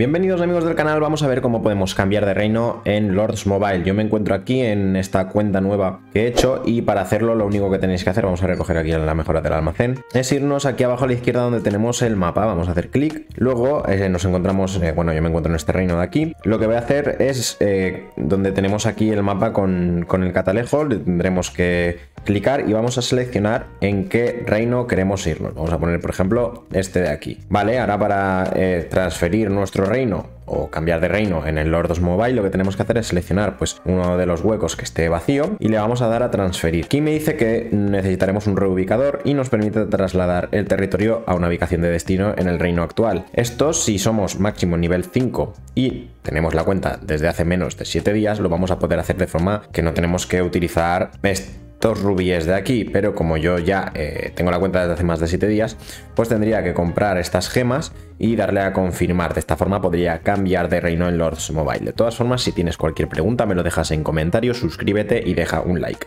Bienvenidos amigos del canal, vamos a ver cómo podemos cambiar de reino en Lords Mobile. Yo me encuentro aquí en esta cuenta nueva que he hecho y para hacerlo lo único que tenéis que hacer, vamos a recoger aquí en la mejora del almacén, es irnos aquí abajo a la izquierda donde tenemos el mapa, vamos a hacer clic, luego eh, nos encontramos, eh, bueno yo me encuentro en este reino de aquí, lo que voy a hacer es eh, donde tenemos aquí el mapa con, con el catalejo, le tendremos que clicar y vamos a seleccionar en qué reino queremos irnos. Vamos a poner, por ejemplo, este de aquí. Vale, ahora para eh, transferir nuestro reino o cambiar de reino en el Lordos Mobile, lo que tenemos que hacer es seleccionar pues uno de los huecos que esté vacío y le vamos a dar a transferir. Aquí me dice que necesitaremos un reubicador y nos permite trasladar el territorio a una ubicación de destino en el reino actual. Esto si somos máximo nivel 5 y tenemos la cuenta desde hace menos de 7 días, lo vamos a poder hacer de forma que no tenemos que utilizar este dos rubíes de aquí, pero como yo ya eh, tengo la cuenta desde hace más de 7 días, pues tendría que comprar estas gemas y darle a confirmar. De esta forma podría cambiar de reino en Lords Mobile. De todas formas, si tienes cualquier pregunta, me lo dejas en comentarios, suscríbete y deja un like.